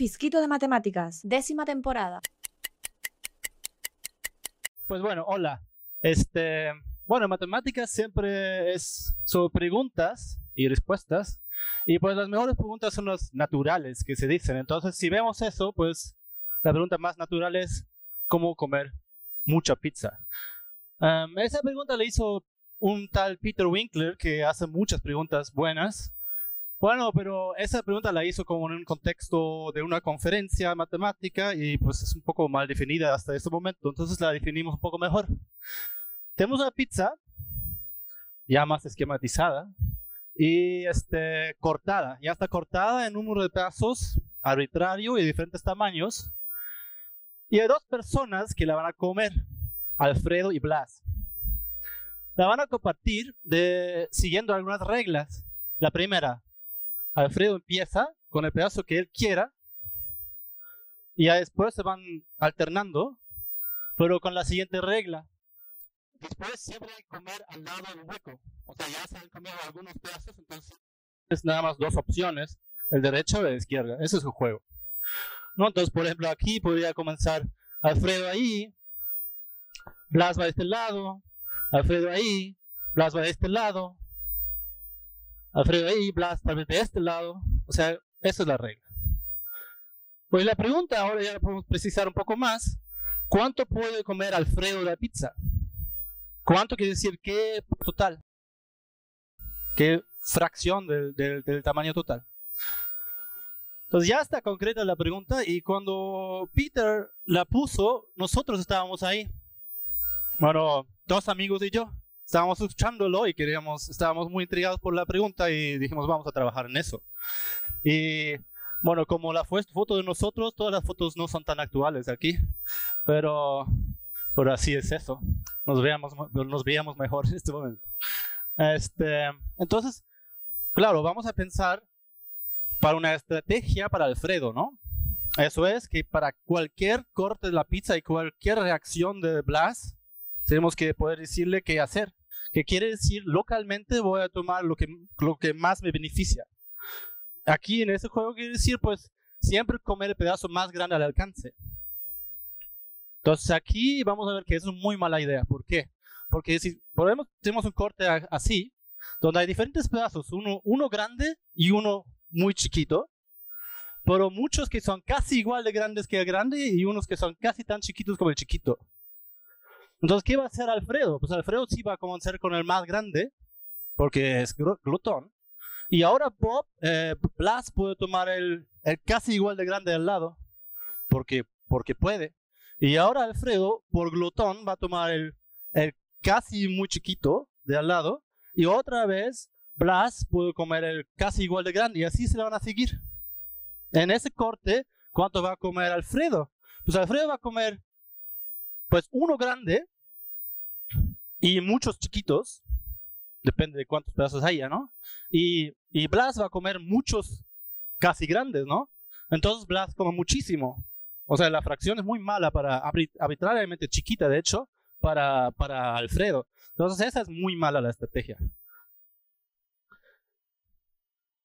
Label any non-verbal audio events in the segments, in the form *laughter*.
Fisquito de Matemáticas, décima temporada. Pues bueno, hola. Este, bueno, matemáticas siempre es sobre preguntas y respuestas. Y pues las mejores preguntas son las naturales que se dicen. Entonces, si vemos eso, pues la pregunta más natural es cómo comer mucha pizza. Esa pregunta le hizo un tal Peter Winkler que hace muchas preguntas buenas. Bueno, pero esa pregunta la hizo como en un contexto de una conferencia matemática y pues es un poco mal definida hasta ese momento, entonces la definimos un poco mejor. Tenemos una pizza ya más esquematizada y este, cortada, ya está cortada en un número de pedazos arbitrario y de diferentes tamaños. Y hay dos personas que la van a comer, Alfredo y Blas. La van a compartir de, siguiendo algunas reglas. La primera, Alfredo empieza con el pedazo que él quiera y ya después se van alternando, pero con la siguiente regla. Después siempre hay que comer al lado del hueco. O sea, ya se han comido algunos pedazos, entonces es nada más dos opciones, el derecho o la izquierda. Ese es su juego. ¿No? Entonces, por ejemplo, aquí podría comenzar Alfredo ahí, Blas va de este lado, Alfredo ahí, Blas va de este lado, Alfredo ahí, Blas tal vez de este lado. O sea, esa es la regla. Pues la pregunta ahora ya la podemos precisar un poco más. ¿Cuánto puede comer Alfredo la pizza? ¿Cuánto quiere decir qué total? ¿Qué fracción del, del tamaño total? Entonces ya está concreta la pregunta y cuando Peter la puso, nosotros estábamos ahí. Bueno, dos amigos y yo estábamos escuchándolo y queríamos, estábamos muy intrigados por la pregunta y dijimos, vamos a trabajar en eso. Y bueno, como la foto de nosotros, todas las fotos no son tan actuales aquí, pero, pero así es eso. Nos veíamos, nos veíamos mejor en este momento. Este, entonces, claro, vamos a pensar para una estrategia para Alfredo, ¿no? Eso es que para cualquier corte de la pizza y cualquier reacción de Blas, tenemos que poder decirle qué hacer que quiere decir localmente voy a tomar lo que, lo que más me beneficia. Aquí en este juego quiere decir pues siempre comer el pedazo más grande al alcance. Entonces aquí vamos a ver que es muy mala idea. ¿Por qué? Porque si tenemos un corte así, donde hay diferentes pedazos, uno, uno grande y uno muy chiquito, pero muchos que son casi igual de grandes que el grande y unos que son casi tan chiquitos como el chiquito. Entonces, ¿qué va a hacer Alfredo? Pues Alfredo sí va a comenzar con el más grande, porque es glutón. Y ahora Bob, eh, Blas puede tomar el, casi igual de grande al lado, porque, porque puede. Y ahora Alfredo, por glutón, va a tomar el, casi muy chiquito de al lado. Y otra vez, Blas puede comer el casi igual de grande. Y así se le van a seguir. En ese corte, ¿cuánto va a comer Alfredo? Pues Alfredo va a comer pues uno grande y muchos chiquitos, depende de cuántos pedazos haya, ¿no? Y, y Blas va a comer muchos casi grandes, ¿no? Entonces Blas come muchísimo. O sea, la fracción es muy mala para, arbitrariamente chiquita, de hecho, para, para Alfredo. Entonces esa es muy mala la estrategia.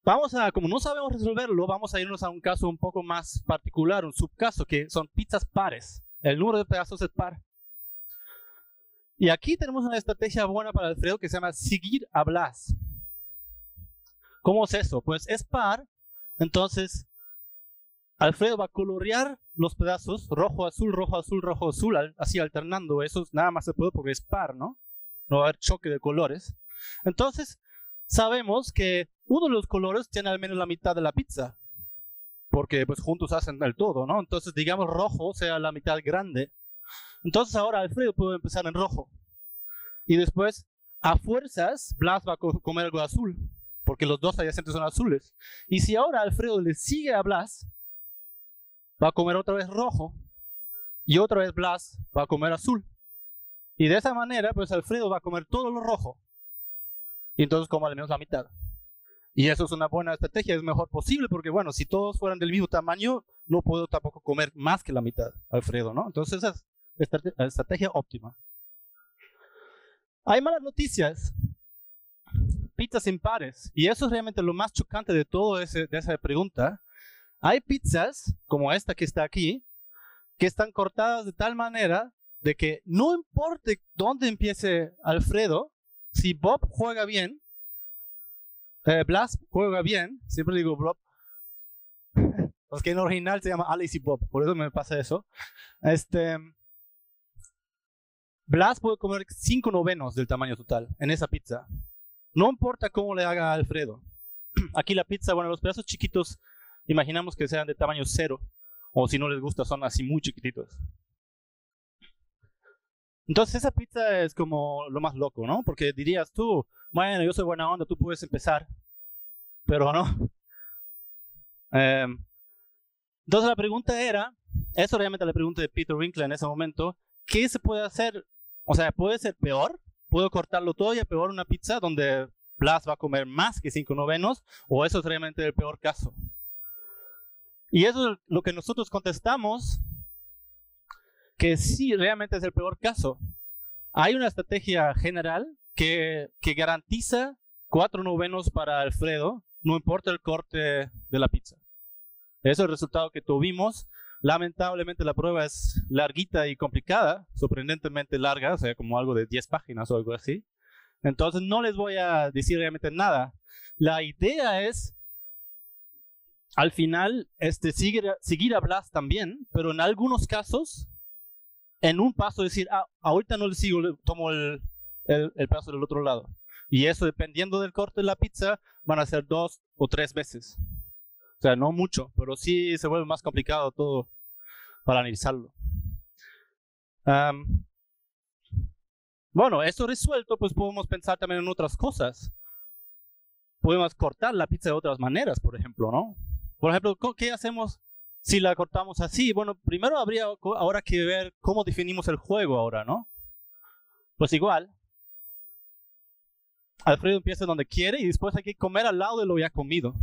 Vamos a, como no sabemos resolverlo, vamos a irnos a un caso un poco más particular, un subcaso, que son pizzas pares. El número de pedazos es par. Y aquí tenemos una estrategia buena para Alfredo que se llama seguir a Blas. ¿Cómo es eso? Pues es par, entonces Alfredo va a colorear los pedazos rojo, azul, rojo, azul, rojo, azul, así alternando. Eso nada más se puede porque es par, ¿no? No va a haber choque de colores. Entonces, sabemos que uno de los colores tiene al menos la mitad de la pizza porque pues juntos hacen el todo, ¿no? Entonces, digamos, rojo sea la mitad grande. Entonces ahora Alfredo puede empezar en rojo. Y después, a fuerzas, Blas va a comer algo azul, porque los dos adyacentes son azules. Y si ahora Alfredo le sigue a Blas, va a comer otra vez rojo. Y otra vez Blas va a comer azul. Y de esa manera, pues Alfredo va a comer todo lo rojo. Y entonces como al menos la mitad. Y eso es una buena estrategia, es mejor posible, porque bueno, si todos fueran del mismo tamaño, no puedo tampoco comer más que la mitad, Alfredo, ¿no? Entonces esa es la estrategia óptima. Hay malas noticias. Pizzas impares. Y eso es realmente lo más chocante de todo ese, de esa pregunta. Hay pizzas, como esta que está aquí, que están cortadas de tal manera de que no importe dónde empiece Alfredo, si Bob juega bien, eh, Blas juega bien, siempre digo Bob, porque *laughs* en original se llama Alice y Bob, por eso me pasa eso. Este, Blas puede comer cinco novenos del tamaño total en esa pizza. No importa cómo le haga Alfredo. *clears throat* Aquí la pizza, bueno, los pedazos chiquitos, imaginamos que sean de tamaño cero, o si no les gusta, son así muy chiquititos. Entonces esa pizza es como lo más loco, ¿no? Porque dirías tú, bueno, yo soy buena onda, tú puedes empezar, pero no. Em, entonces la pregunta era, eso realmente la pregunta de Peter Winkler en ese momento, ¿qué se puede hacer? O sea, ¿puede ser peor? ¿Puedo cortarlo todo y peor una pizza donde Blas va a comer más que cinco novenos? ¿O eso es realmente el peor caso? Y eso es lo que nosotros contestamos, que sí, realmente es el peor caso. Hay una estrategia general que, garantiza cuatro novenos para Alfredo, no importa el corte de la pizza. Ese es el resultado que tuvimos. Lamentablemente la prueba es larguita y complicada, sorprendentemente larga, o sea, como algo de 10 páginas o algo así. Entonces no les voy a decir realmente nada. La idea es, al final, este, seguir, seguir a Blas también, pero en algunos casos, en un paso decir, ah, ahorita no le sigo, tomo el, el, el paso del otro lado. Y eso, dependiendo del corte de la pizza, van a ser dos o tres veces. O sea, no mucho, pero sí se vuelve más complicado todo para analizarlo. bueno, eso resuelto, pues podemos pensar también en otras cosas. Podemos cortar la pizza de otras maneras, por ejemplo, ¿no? Por ejemplo, ¿qué hacemos si la cortamos así? Bueno, primero habría ahora que ver cómo definimos el juego ahora, ¿no? Pues igual, Alfredo empieza donde quiere y después hay que comer al lado de lo ya comido.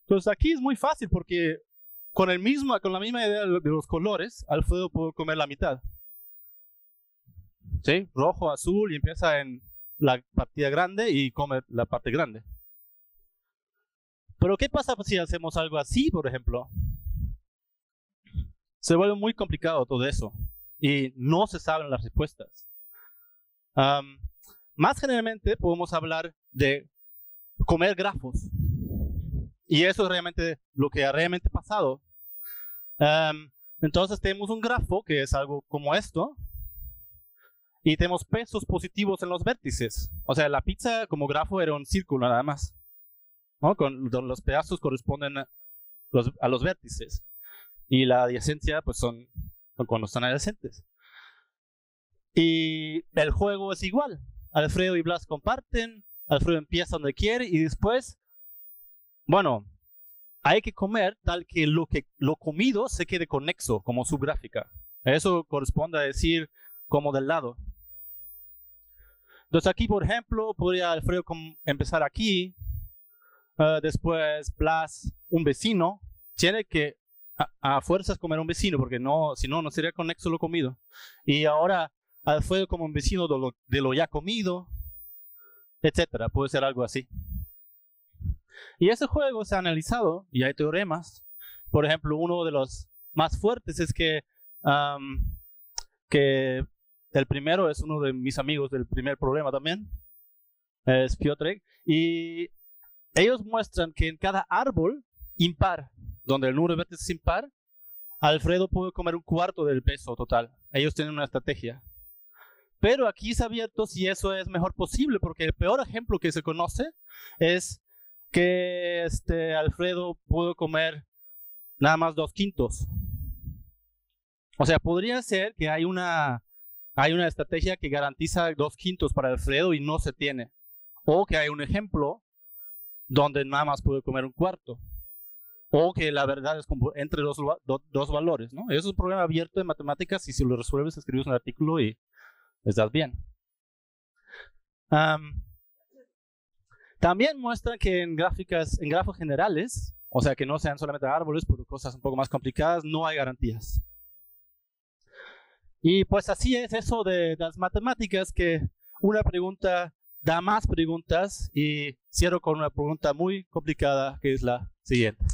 Entonces aquí es muy fácil porque con, el mismo, con la misma idea de los colores, Alfredo puede comer la mitad. ¿Sí? Rojo, azul y empieza en la partida grande y come la parte grande. Pero ¿qué pasa si hacemos algo así, por ejemplo? Se vuelve muy complicado todo eso y no se saben las respuestas. Más generalmente podemos hablar de comer grafos. Y eso es realmente lo que ha realmente pasado. entonces tenemos un grafo que es algo como esto. Y tenemos pesos positivos en los vértices. O sea, la pizza como grafo era un círculo nada más. ¿no? Con, los pedazos corresponden a los, vértices. Y la adyacencia, pues son cuando están adyacentes. Y el juego es igual. Alfredo y Blas comparten. Alfredo empieza donde quiere y después bueno, hay que comer tal que lo, que lo comido se quede conexo como su gráfica. Eso corresponde a decir como del lado. Entonces aquí, por ejemplo, podría Alfredo empezar aquí. Uh, después Blas, un vecino. Tiene que a, fuerzas comer un vecino, porque no, si no, no sería conexo lo comido. Y ahora Alfredo como un vecino de lo, ya comido, etcétera. Puede ser algo así. Y ese juego se ha analizado y hay teoremas. Por ejemplo, uno de los más fuertes es que, que el primero es uno de mis amigos del primer problema también, es Piotrek, y ellos muestran que en cada árbol impar, donde el número de vértices es impar, Alfredo puede comer un cuarto del peso total. Ellos tienen una estrategia. Pero aquí ha abierto si eso es mejor posible, porque el peor ejemplo que se conoce es que este Alfredo pudo comer nada más dos quintos. O sea, podría ser que hay una, hay una estrategia que garantiza dos quintos para Alfredo y no se tiene. O que hay un ejemplo donde nada más puede comer un cuarto. O que la verdad es como entre dos, dos valores, ¿no? Eso es un problema abierto de matemáticas y si lo resuelves escribes un artículo y estás bien. También muestra que en gráficas, en grafos generales, o sea que no sean solamente árboles, pero cosas un poco más complicadas, no hay garantías. Y pues así es eso de las matemáticas, que una pregunta da más preguntas y cierro con una pregunta muy complicada que es la siguiente.